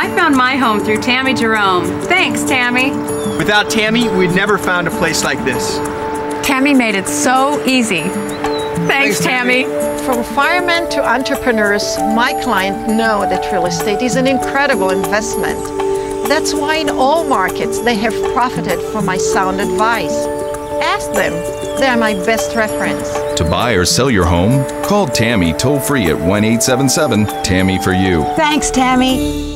I found my home through Tammy Jerome. Thanks, Tammy. Without Tammy, we'd never found a place like this. Tammy made it so easy. Thanks, Thanks, Tammy. Tammy. From firemen to entrepreneurs, my clients know that real estate is an incredible investment. That's why in all markets they have profited from my sound advice. Ask them. They're my best reference. To buy or sell your home, call Tammy toll free at 1 877 Tammy for you. Thanks, Tammy.